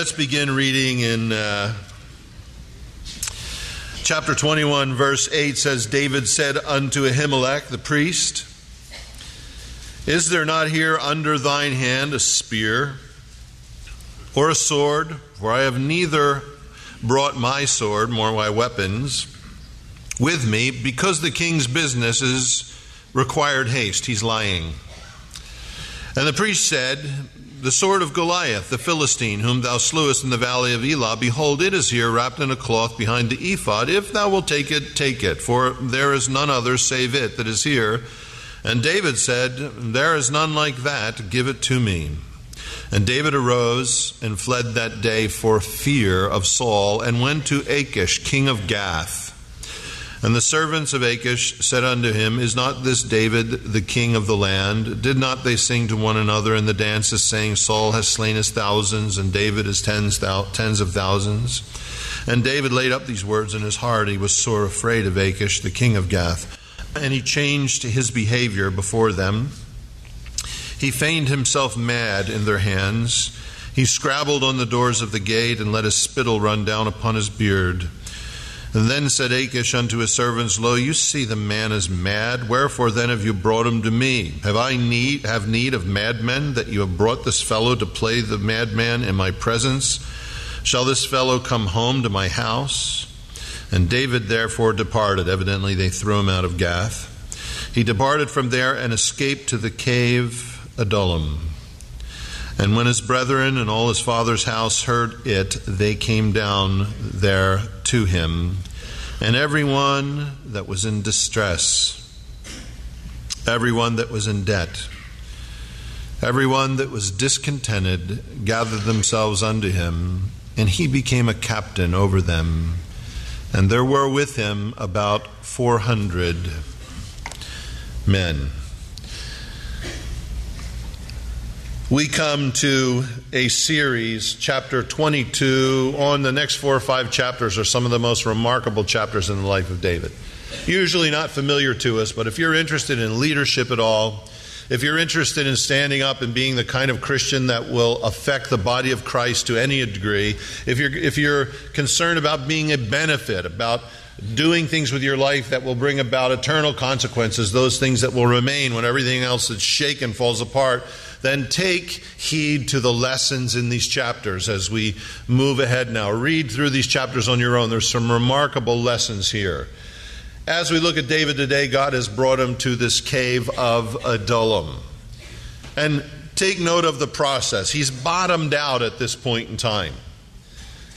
let's begin reading in uh, chapter 21, verse 8 says, David said unto Ahimelech the priest, Is there not here under thine hand a spear or a sword? For I have neither brought my sword nor my weapons with me, because the king's business is required haste. He's lying. And the priest said, The sword of Goliath, the Philistine, whom thou slewest in the valley of Elah, behold, it is here wrapped in a cloth behind the ephod. If thou wilt take it, take it, for there is none other save it that is here. And David said, There is none like that, give it to me. And David arose and fled that day for fear of Saul, and went to Achish, king of Gath. And the servants of Achish said unto him, Is not this David the king of the land? Did not they sing to one another in the dances, saying, Saul has slain his thousands, and David his tens, thou, tens of thousands? And David laid up these words in his heart. He was sore afraid of Achish, the king of Gath. And he changed his behavior before them. He feigned himself mad in their hands. He scrabbled on the doors of the gate and let his spittle run down upon his beard. And then said Achish unto his servants, Lo, you see the man is mad. Wherefore then have you brought him to me? Have I need have need of madmen that you have brought this fellow to play the madman in my presence? Shall this fellow come home to my house? And David therefore departed. Evidently they threw him out of Gath. He departed from there and escaped to the cave Adullam. And when his brethren and all his father's house heard it, they came down there to him, and everyone that was in distress, everyone that was in debt, everyone that was discontented gathered themselves unto him, and he became a captain over them. And there were with him about 400 men. We come to a series, chapter 22. On the next four or five chapters are some of the most remarkable chapters in the life of David. Usually not familiar to us, but if you're interested in leadership at all, if you're interested in standing up and being the kind of Christian that will affect the body of Christ to any degree, if you're, if you're concerned about being a benefit, about doing things with your life that will bring about eternal consequences, those things that will remain when everything else that's shaken falls apart, then take heed to the lessons in these chapters as we move ahead now. Read through these chapters on your own. There's some remarkable lessons here. As we look at David today, God has brought him to this cave of Adullam. And take note of the process. He's bottomed out at this point in time.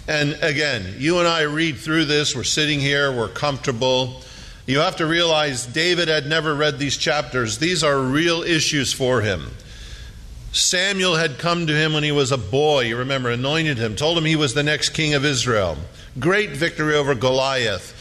And again, you and I read through this, we're sitting here, we're comfortable. You have to realize David had never read these chapters. These are real issues for him. Samuel had come to him when he was a boy, you remember, anointed him, told him he was the next king of Israel. Great victory over Goliath.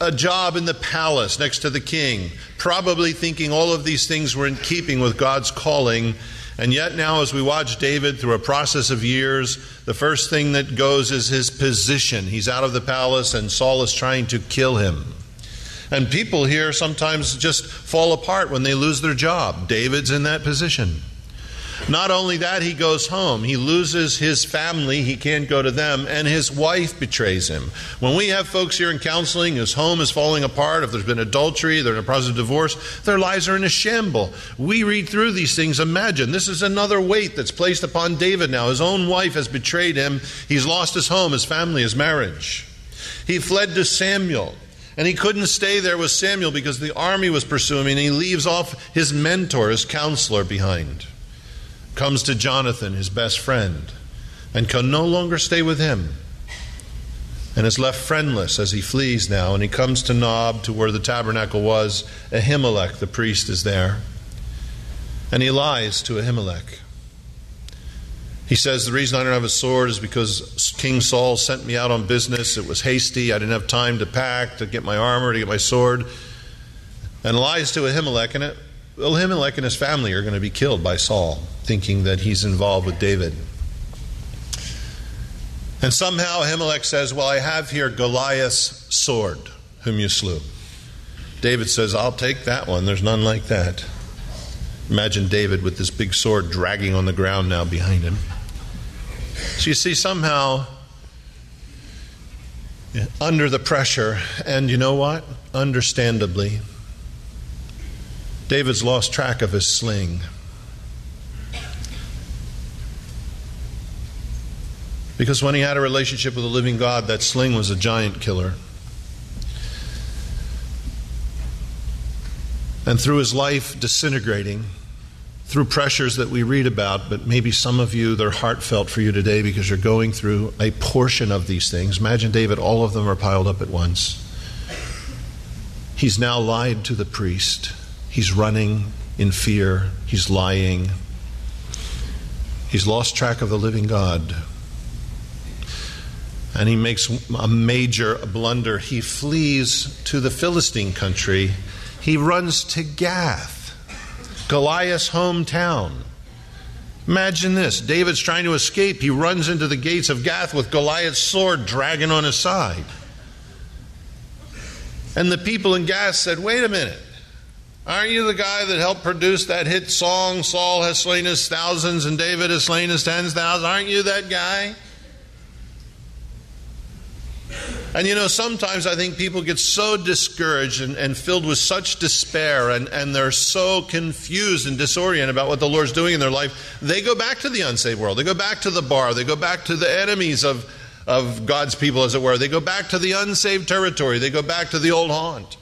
A job in the palace next to the king, probably thinking all of these things were in keeping with God's calling. And yet, now, as we watch David through a process of years, the first thing that goes is his position. He's out of the palace, and Saul is trying to kill him. And people here sometimes just fall apart when they lose their job. David's in that position. Not only that, he goes home. He loses his family. He can't go to them. And his wife betrays him. When we have folks here in counseling whose home is falling apart, if there's been adultery, they're in a process of divorce, their lives are in a shamble. We read through these things. Imagine this is another weight that's placed upon David now. His own wife has betrayed him. He's lost his home, his family, his marriage. He fled to Samuel. And he couldn't stay there with Samuel because the army was pursuing him, and he leaves off his mentor, his counselor, behind comes to Jonathan, his best friend, and can no longer stay with him, and is left friendless as he flees now. And he comes to Nob, to where the tabernacle was. Ahimelech, the priest, is there. And he lies to Ahimelech. He says, The reason I don't have a sword is because King Saul sent me out on business. It was hasty. I didn't have time to pack, to get my armor, to get my sword. And lies to Ahimelech. And it Ahimelech and his family are going to be killed by Saul, thinking that he's involved with David. And somehow Ahimelech says, Well, I have here Goliath's sword, whom you slew. David says, I'll take that one. There's none like that. Imagine David with this big sword dragging on the ground now behind him. So you see, somehow, under the pressure, and you know what? Understandably, David's lost track of his sling. Because when he had a relationship with the living God, that sling was a giant killer. And through his life disintegrating, through pressures that we read about, but maybe some of you, they're heartfelt for you today because you're going through a portion of these things. Imagine, David, all of them are piled up at once. He's now lied to the priest. He's running in fear. He's lying. He's lost track of the living God. And he makes a major blunder. He flees to the Philistine country he runs to Gath, Goliath's hometown. Imagine this David's trying to escape. He runs into the gates of Gath with Goliath's sword dragging on his side. And the people in Gath said, Wait a minute. Aren't you the guy that helped produce that hit song, Saul has slain his thousands and David has slain his tens thousands? Aren't you that guy? And you know, sometimes I think people get so discouraged and, and, filled with such despair and, and they're so confused and disoriented about what the Lord's doing in their life, they go back to the unsaved world. They go back to the bar. They go back to the enemies of, of God's people, as it were. They go back to the unsaved territory. They go back to the old haunt.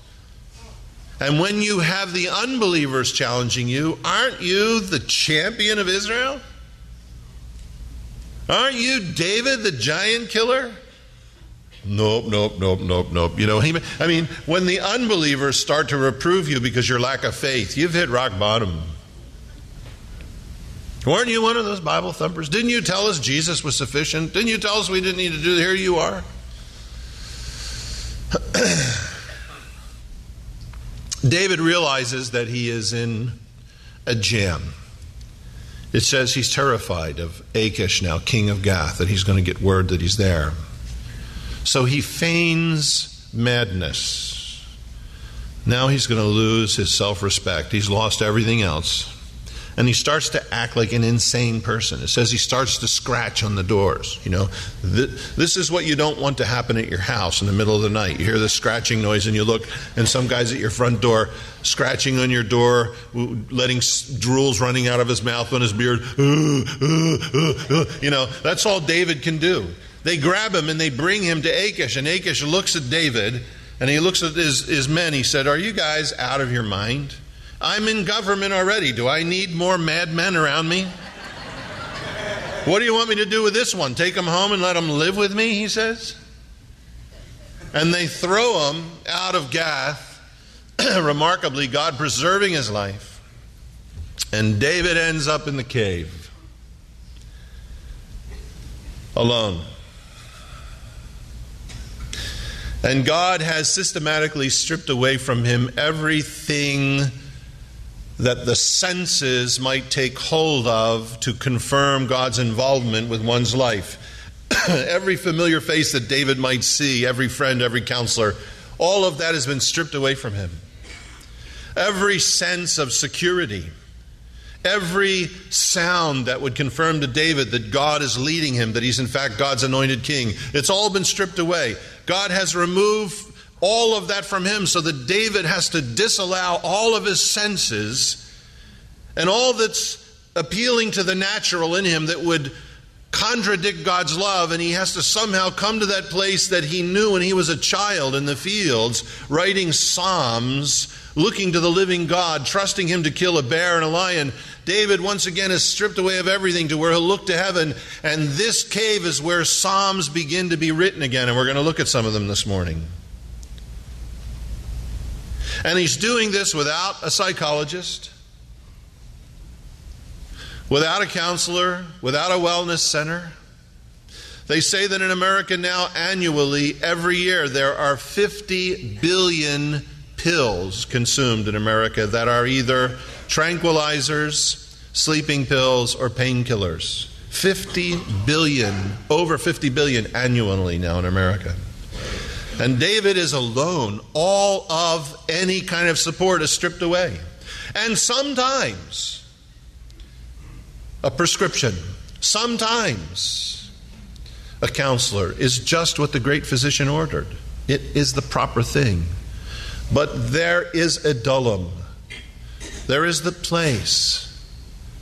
And when you have the unbelievers challenging you, aren't you the champion of Israel? Aren't you David, the giant killer? Nope, nope, nope, nope, nope. You know, he, I mean, when the unbelievers start to reprove you because your lack of faith, you've hit rock bottom. Weren't you one of those Bible thumpers? Didn't you tell us Jesus was sufficient? Didn't you tell us we didn't need to do Here you are. David realizes that he is in a jam. It says he's terrified of Achish now, king of Gath, that he's going to get word that he's there. So he feigns madness. Now he's going to lose his self respect. He's lost everything else. And he starts to act like an insane person. It says he starts to scratch on the doors. You know, this is what you don't want to happen at your house in the middle of the night. You hear the scratching noise and you look, and some guy's at your front door scratching on your door, letting drools running out of his mouth on his beard. Uh, uh, uh, you know, that's all David can do. They grab him and they bring him to Achish. And Achish looks at David and he looks at his, his men. He said, Are you guys out of your mind? I'm in government already. Do I need more madmen around me? What do you want me to do with this one? Take him home and let him live with me? He says. And they throw him out of Gath, remarkably, God preserving his life. And David ends up in the cave alone. And God has systematically stripped away from him everything that the senses might take hold of to confirm God's involvement with one's life. every familiar face that David might see, every friend, every counselor, all of that has been stripped away from him. Every sense of security, every sound that would confirm to David that God is leading him, that he's in fact God's anointed king, it's all been stripped away. God has removed all of that from him so that David has to disallow all of his senses and all that's appealing to the natural in him that would contradict God's love, and he has to somehow come to that place that he knew when he was a child in the fields, writing Psalms, looking to the living God, trusting him to kill a bear and a lion. David once again is stripped away of everything to where he'll look to heaven, and this cave is where Psalms begin to be written again, and we're going to look at some of them this morning. And he's doing this without a psychologist, without a counselor, without a wellness center. They say that in America now, annually, every year, there are 50 billion pills consumed in America that are either tranquilizers, sleeping pills, or painkillers. 50 billion, over 50 billion annually now in America. And David is alone. All of any kind of support is stripped away. And sometimes a prescription, sometimes a counselor is just what the great physician ordered. It is the proper thing. But there is a Adullam. There is the place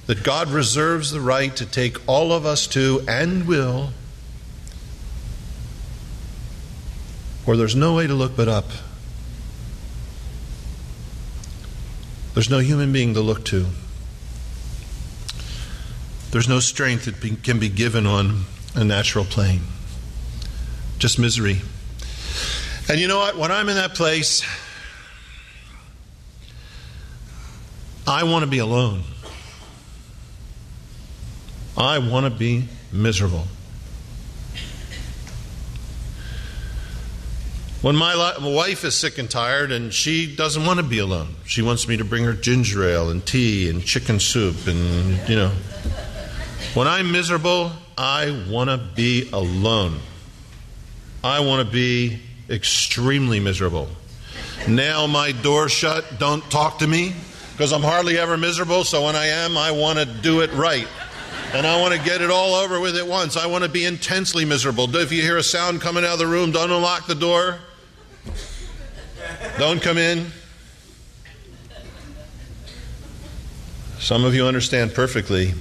that God reserves the right to take all of us to and will, where there's no way to look but up. There's no human being to look to. There's no strength that can be given on a natural plane. Just misery. And you know what? When I'm in that place, I want to be alone. I want to be miserable. When my wife is sick and tired and she doesn't want to be alone, she wants me to bring her ginger ale and tea and chicken soup and, you know. When I'm miserable, I want to be alone. I want to be extremely miserable. Nail my door shut, don't talk to me, because I'm hardly ever miserable, so when I am, I want to do it right. And I want to get it all over with at once. I want to be intensely miserable. If you hear a sound coming out of the room, don't unlock the door. Don't come in. Some of you understand perfectly.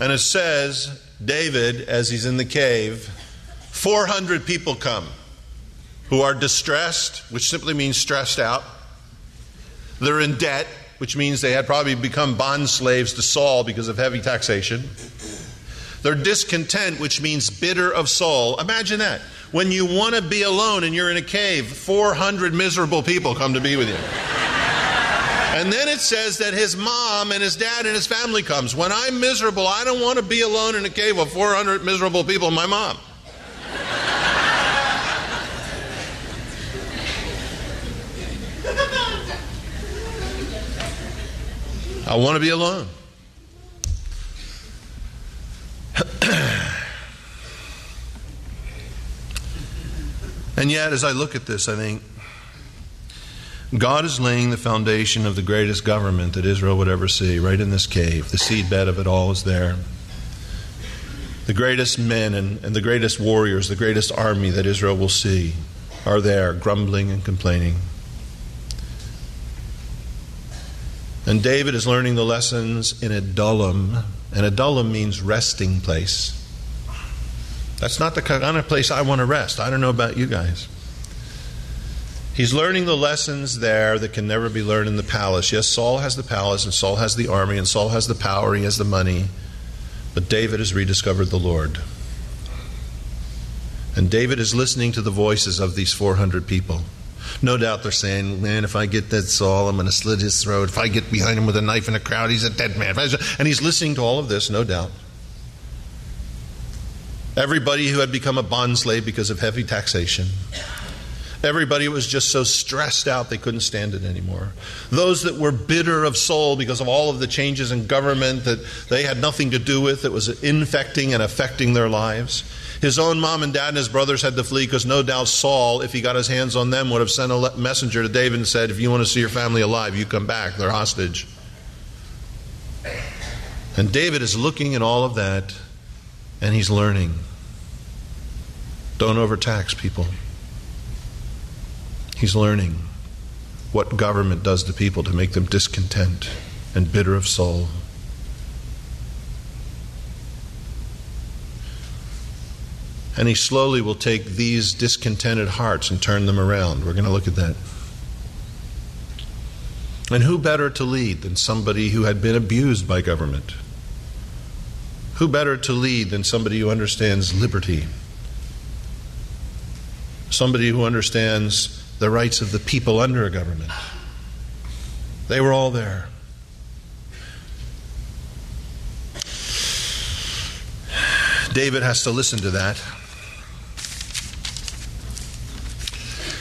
And it says, David, as he's in the cave, 400 people come who are distressed, which simply means stressed out. They're in debt, which means they had probably become bond slaves to Saul because of heavy taxation. They're discontent, which means bitter of soul. Imagine that. When you want to be alone and you're in a cave, 400 miserable people come to be with you. And then it says that his mom and his dad and his family comes. When I'm miserable, I don't want to be alone in a cave with 400 miserable people, my mom. I want to be alone. and yet, as I look at this, I think God is laying the foundation of the greatest government that Israel would ever see, right in this cave. The seedbed of it all is there. The greatest men and, and the greatest warriors, the greatest army that Israel will see, are there, grumbling and complaining. And David is learning the lessons in Adullam, and Adullam means resting place. That's not the kind of place I want to rest. I don't know about you guys. He's learning the lessons there that can never be learned in the palace. Yes, Saul has the palace, and Saul has the army, and Saul has the power, he has the money. But David has rediscovered the Lord. And David is listening to the voices of these 400 people. No doubt they're saying, man, if I get that Saul, I'm going to slit his throat. If I get behind him with a knife in a crowd, he's a dead man. And he's listening to all of this, no doubt. Everybody who had become a bond slave because of heavy taxation. Everybody was just so stressed out they couldn't stand it anymore. Those that were bitter of soul because of all of the changes in government that they had nothing to do with, that was infecting and affecting their lives. His own mom and dad and his brothers had to flee because no doubt Saul, if he got his hands on them, would have sent a messenger to David and said, If you want to see your family alive, you come back. They're hostage. And David is looking at all of that and he's learning. Don't overtax people. He's learning what government does to people to make them discontent and bitter of soul. And he slowly will take these discontented hearts and turn them around. We're going to look at that. And who better to lead than somebody who had been abused by government? Who better to lead than somebody who understands liberty? Somebody who understands the rights of the people under a government. They were all there. David has to listen to that.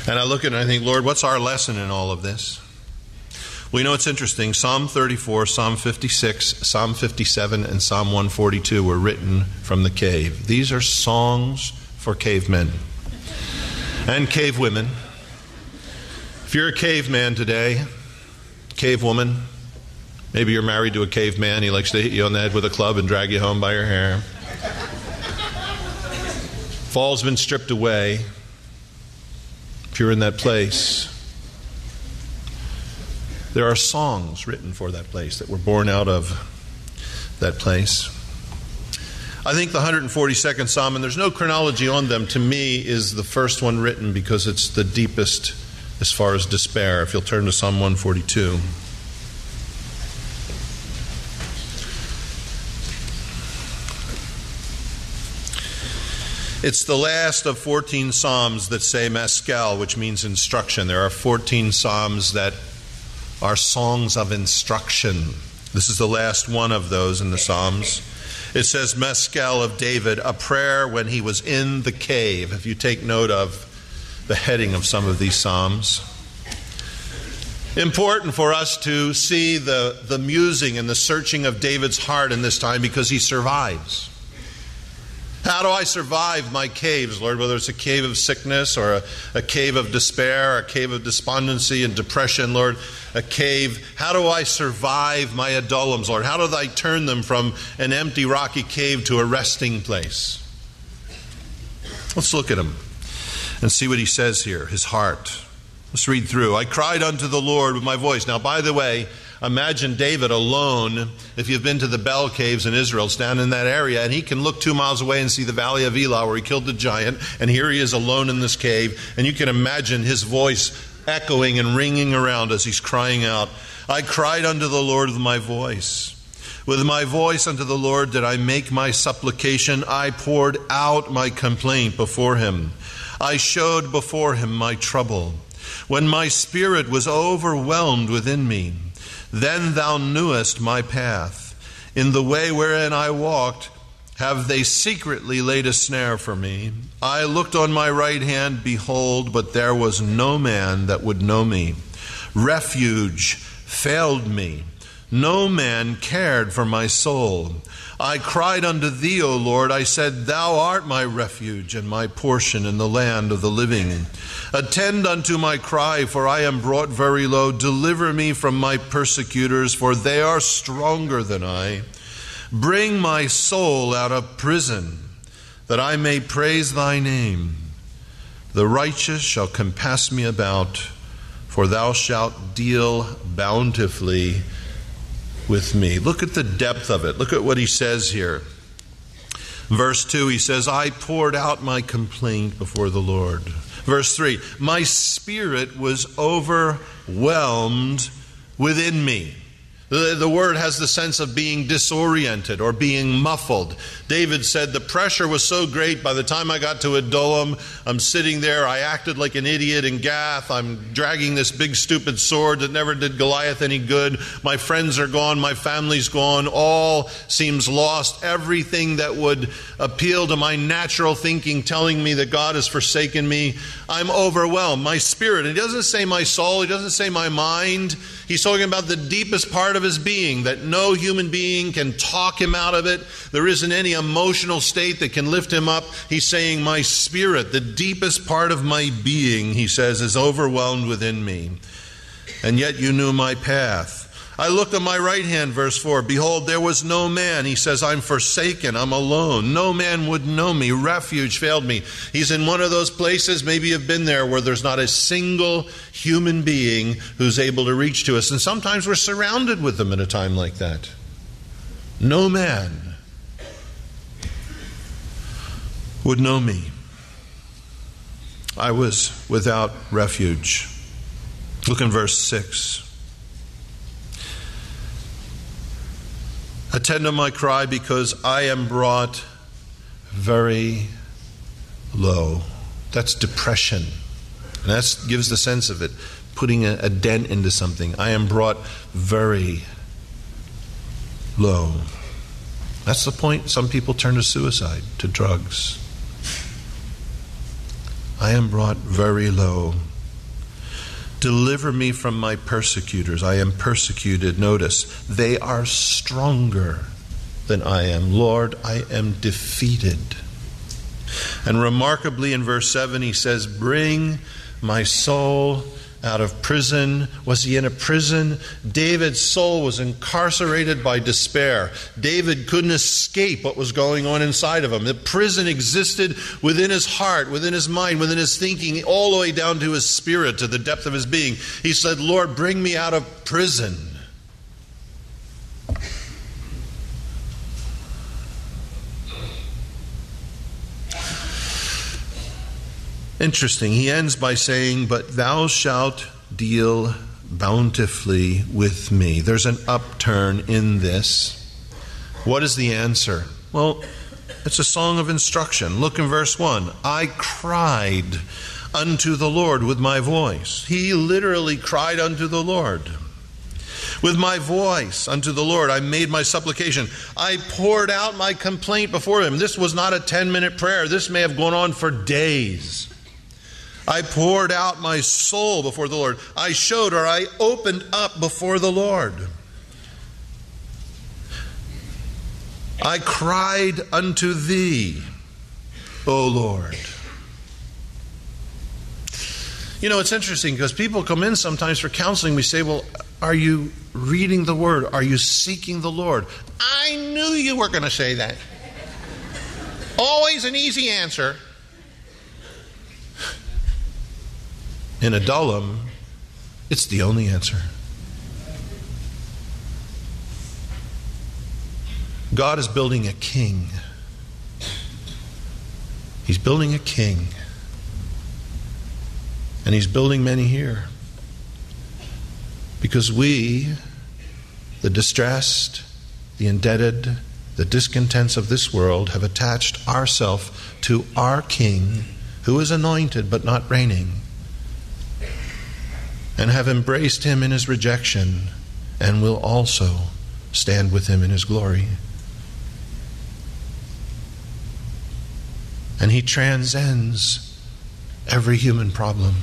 And I look at it and I think, Lord, what's our lesson in all of this? We know it's interesting. Psalm 34, Psalm 56, Psalm 57, and Psalm 142 were written from the cave. These are songs for cavemen and cave women. If you're a caveman today, cave woman, maybe you're married to a caveman, he likes to hit you on the head with a club and drag you home by your hair. If all's been stripped away, if you're in that place, there are songs written for that place that were born out of that place. I think the 142nd Psalm, and there's no chronology on them, to me is the first one written because it's the deepest as far as despair. If you'll turn to Psalm 142. It's the last of 14 Psalms that say Maskil, which means instruction. There are 14 Psalms that are songs of instruction. This is the last one of those in the Psalms. It says Maskil of David, a prayer when he was in the cave. If you take note of the heading of some of these Psalms. Important for us to see the, the musing and the searching of David's heart in this time because he survives. How do I survive my caves, Lord? Whether it's a cave of sickness or a, a, cave of despair, or a cave of despondency and depression, Lord, a cave. How do I survive my Adullams, Lord? How do I turn them from an empty, rocky cave to a resting place? Let's look at him and see what he says here, his heart. Let's read through. I cried unto the Lord with my voice. Now, by the way, Imagine David alone, if you've been to the Bell Caves in Israel, it's down in that area, and he can look two miles away and see the Valley of Elah where he killed the giant, and here he is alone in this cave, and you can imagine his voice echoing and ringing around as he's crying out, I cried unto the Lord with my voice. With my voice unto the Lord did I make my supplication. I poured out my complaint before him. I showed before him my trouble. When my spirit was overwhelmed within me, then thou knewest my path. In the way wherein I walked, have they secretly laid a snare for me? I looked on my right hand, behold, but there was no man that would know me. Refuge failed me. No man cared for my soul. I cried unto thee, O Lord. I said, Thou art my refuge and my portion in the land of the living. Attend unto my cry, for I am brought very low. Deliver me from my persecutors, for they are stronger than I. Bring my soul out of prison, that I may praise thy name. The righteous shall compass me about, for thou shalt deal bountifully with me. Look at the depth of it. Look at what he says here. Verse 2, he says, I poured out my complaint before the Lord. Verse 3, my spirit was overwhelmed within me. The, the word has the sense of being disoriented or being muffled. David said, The pressure was so great by the time I got to Adullam, I'm sitting there. I acted like an idiot in Gath. I'm dragging this big, stupid sword that never did Goliath any good. My friends are gone. My family's gone. All seems lost. Everything that would appeal to my natural thinking telling me that God has forsaken me, I'm overwhelmed. My spirit, he doesn't say my soul, he doesn't say my mind. He's talking about the deepest part of his being, that no human being can talk him out of it. There isn't any emotional state that can lift him up. He's saying, My spirit, the deepest part of my being, he says, is overwhelmed within me. And yet you knew my path. I looked on my right hand, verse 4. Behold, there was no man. He says, I'm forsaken. I'm alone. No man would know me. Refuge failed me. He's in one of those places, maybe you've been there, where there's not a single human being who's able to reach to us. And sometimes we're surrounded with them at a time like that. No man would know me. I was without refuge. Look in verse 6. Attend to my cry because I am brought very low. That's depression. And that gives the sense of it, putting a, a dent into something. I am brought very low. That's the point. Some people turn to suicide, to drugs. I am brought very low. Deliver me from my persecutors. I am persecuted. Notice, they are stronger than I am. Lord, I am defeated. And remarkably, in verse 7, he says, Bring my soul out of prison. Was he in a prison? David's soul was incarcerated by despair. David couldn't escape what was going on inside of him. The prison existed within his heart, within his mind, within his thinking, all the way down to his spirit, to the depth of his being. He said, Lord, bring me out of prison. Interesting. He ends by saying, But thou shalt deal bountifully with me. There's an upturn in this. What is the answer? Well, it's a song of instruction. Look in verse 1. I cried unto the Lord with my voice. He literally cried unto the Lord. With my voice unto the Lord, I made my supplication. I poured out my complaint before him. This was not a 10 minute prayer. This may have gone on for days. I poured out my soul before the Lord. I showed or I opened up before the Lord. I cried unto thee, O Lord. You know, it's interesting because people come in sometimes for counseling. We say, Well, are you reading the Word? Are you seeking the Lord? I knew you were going to say that. Always an easy answer. In Adullam, it's the only answer. God is building a king. He's building a king. And He's building many here. Because we, the distressed, the indebted, the discontents of this world, have attached ourselves to our king, who is anointed but not reigning and have embraced him in his rejection and will also stand with him in his glory. And he transcends every human problem.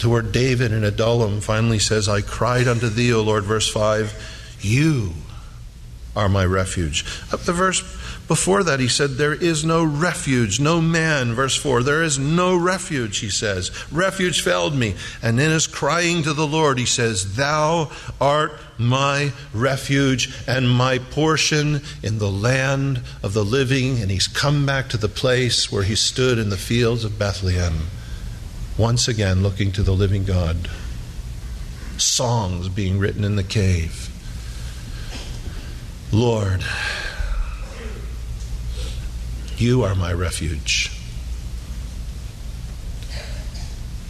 To where David in Adullam finally says, I cried unto thee, O Lord, verse 5, you are my refuge. Up the verse before that, he said, There is no refuge, no man. Verse 4, there is no refuge, he says. Refuge failed me. And in his crying to the Lord, he says, Thou art my refuge and my portion in the land of the living. And he's come back to the place where he stood in the fields of Bethlehem, once again looking to the living God. Songs being written in the cave. Lord, you are my refuge.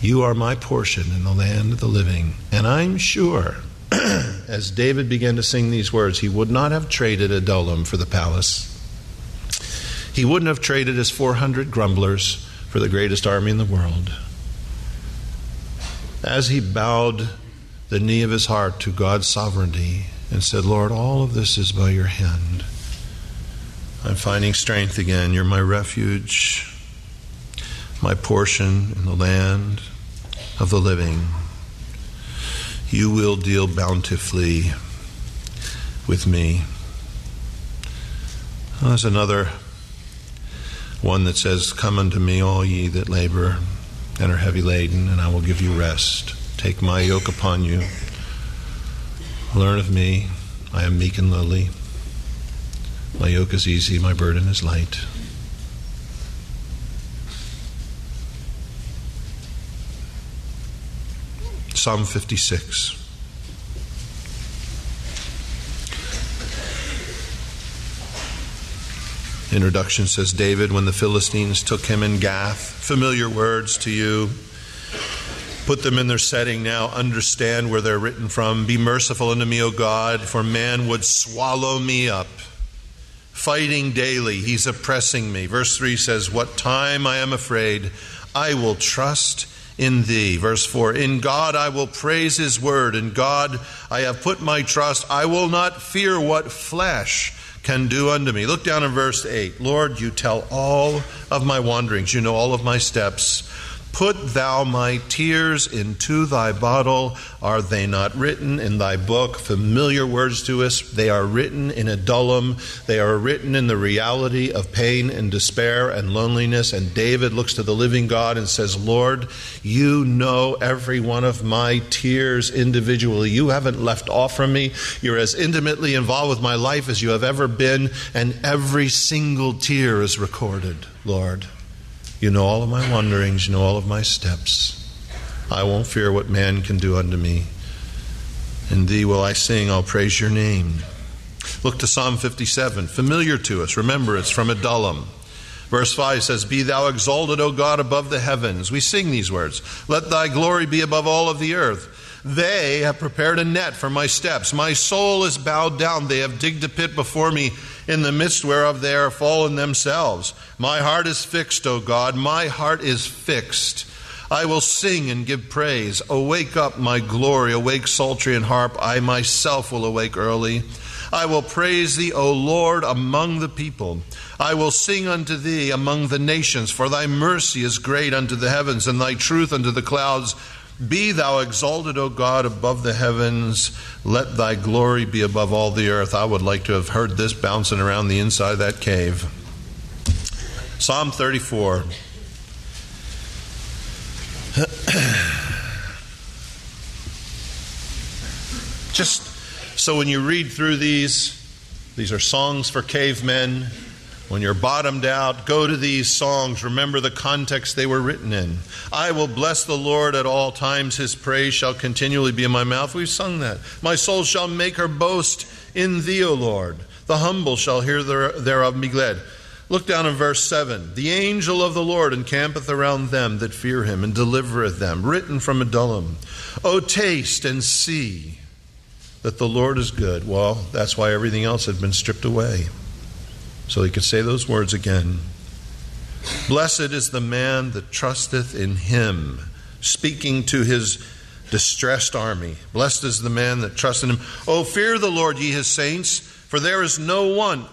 You are my portion in the land of the living. And I'm sure, as David began to sing these words, he would not have traded Adullam for the palace. He wouldn't have traded his 400 grumblers for the greatest army in the world. As he bowed the knee of his heart to God's sovereignty and said, Lord, all of this is by your hand. I'm finding strength again. You're my refuge, my portion in the land of the living. You will deal bountifully with me. Well, there's another one that says, Come unto me, all ye that labor and are heavy laden, and I will give you rest. Take my yoke upon you. Learn of me. I am meek and lowly my yoke is easy, my burden is light. Psalm 56. Introduction says David, when the Philistines took him in Gath, familiar words to you. Put them in their setting now. Understand where they're written from. Be merciful unto me, O God, for man would swallow me up fighting daily. He's oppressing me. Verse 3 says, What time I am afraid, I will trust in thee. Verse 4 In God I will praise his word. In God I have put my trust. I will not fear what flesh can do unto me. Look down in verse 8. Lord, you tell all of my wanderings, you know all of my steps. Put thou my tears into thy bottle. Are they not written in thy book? Familiar words to us. They are written in Adullam. They are written in the reality of pain and despair and loneliness. And David looks to the living God and says, Lord, you know every one of my tears individually. You haven't left off from me. You're as intimately involved with my life as you have ever been. And every single tear is recorded, Lord. You know all of my wanderings, you know all of my steps. I won't fear what man can do unto me. In thee will I sing, I'll praise your name. Look to Psalm 57, familiar to us. Remember, it's from Adullam. Verse 5 says, Be thou exalted, O God, above the heavens. We sing these words. Let thy glory be above all of the earth. They have prepared a net for my steps. My soul is bowed down. They have digged a pit before me in the midst whereof they are fallen themselves. My heart is fixed, O God, my heart is fixed. I will sing and give praise. Awake up, my glory, awake psaltery and harp. I myself will awake early. I will praise thee, O Lord, among the people. I will sing unto thee among the nations, for thy mercy is great unto the heavens, and thy truth unto the clouds. Be thou exalted, O God, above the heavens. Let thy glory be above all the earth. I would like to have heard this bouncing around the inside of that cave. Psalm 34. Just so when you read through these, these are songs for cavemen. When you're bottomed out, go to these songs. Remember the context they were written in. I will bless the Lord at all times. His praise shall continually be in my mouth. We've sung that. My soul shall make her boast in thee, O Lord. The humble shall hear thereof and be glad. Look down in verse 7. The angel of the Lord encampeth around them that fear him and delivereth them. Written from Adullam. O taste and see that the Lord is good. Well, that's why everything else had been stripped away so he could say those words again. Blessed is the man that trusteth in him, speaking to his distressed army. Blessed is the man that trusteth in him. Oh, fear the Lord, ye his saints, for there is no one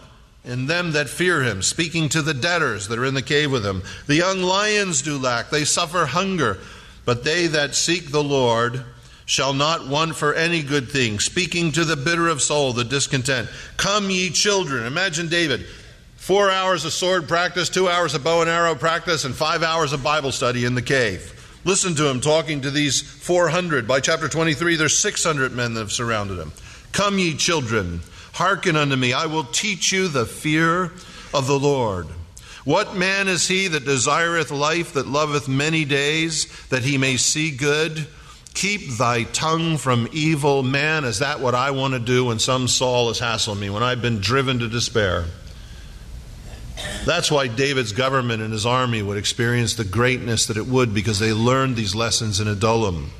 in them that fear him, speaking to the debtors that are in the cave with him. The young lions do lack, they suffer hunger, but they that seek the Lord, shall not want for any good thing, speaking to the bitter of soul, the discontent. Come, ye children. Imagine David. Four hours of sword practice, two hours of bow and arrow practice, and five hours of Bible study in the cave. Listen to him talking to these 400. By chapter 23, there's 600 men that have surrounded him. Come, ye children, hearken unto me. I will teach you the fear of the Lord. What man is he that desireth life, that loveth many days, that he may see good? Keep thy tongue from evil. Man, is that what I want to do when some Saul is hassling me, when I've been driven to despair? That's why David's government and his army would experience the greatness that it would because they learned these lessons in Adullam.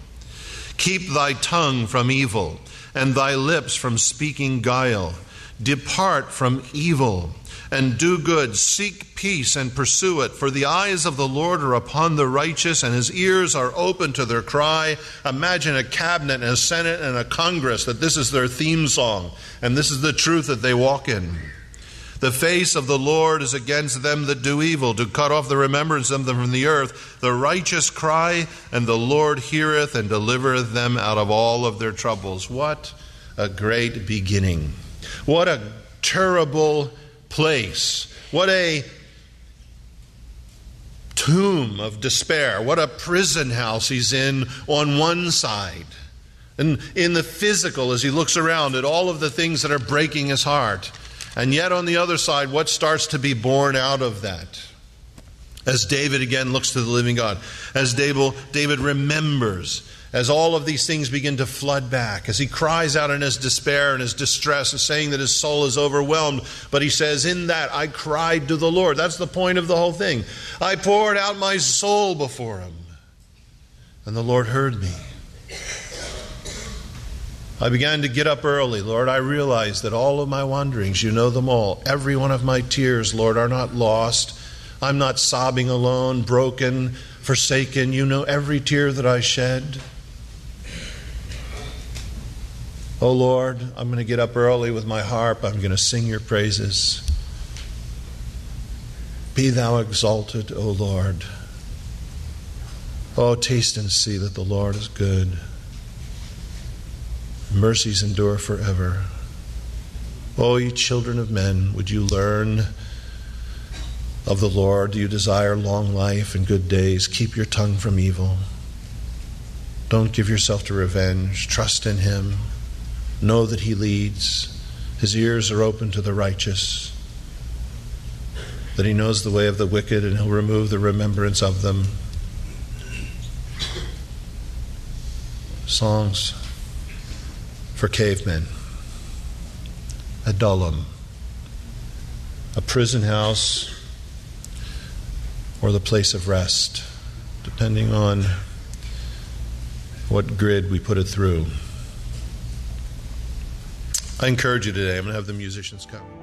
Keep thy tongue from evil and thy lips from speaking guile. Depart from evil and do good. Seek peace and pursue it. For the eyes of the Lord are upon the righteous, and his ears are open to their cry. Imagine a cabinet and a senate and a congress that this is their theme song, and this is the truth that they walk in. The face of the Lord is against them that do evil, to cut off the remembrance of them from the earth. The righteous cry, and the Lord heareth and delivereth them out of all of their troubles. What a great beginning! What a terrible place! What a tomb of despair! What a prison house he's in on one side. And in the physical, as he looks around at all of the things that are breaking his heart. And yet, on the other side, what starts to be born out of that? As David again looks to the living God, as David remembers, as all of these things begin to flood back, as he cries out in his despair and his distress, and saying that his soul is overwhelmed, but he says, In that I cried to the Lord. That's the point of the whole thing. I poured out my soul before him, and the Lord heard me. I began to get up early. Lord, I realize that all of my wanderings, you know them all. Every one of my tears, Lord, are not lost. I'm not sobbing alone, broken, forsaken. You know every tear that I shed. Oh Lord, I'm going to get up early with my harp. I'm going to sing your praises. Be thou exalted, O Lord. Oh, taste and see that the Lord is good. Mercies endure forever. Oh, ye children of men, would you learn of the Lord? Do you desire long life and good days? Keep your tongue from evil. Don't give yourself to revenge. Trust in Him. Know that He leads. His ears are open to the righteous. That He knows the way of the wicked and He'll remove the remembrance of them. Songs for cavemen. a Adullam, a prison house, or the place of rest, depending on what grid we put it through. I encourage you today, I'm going to have the musicians come.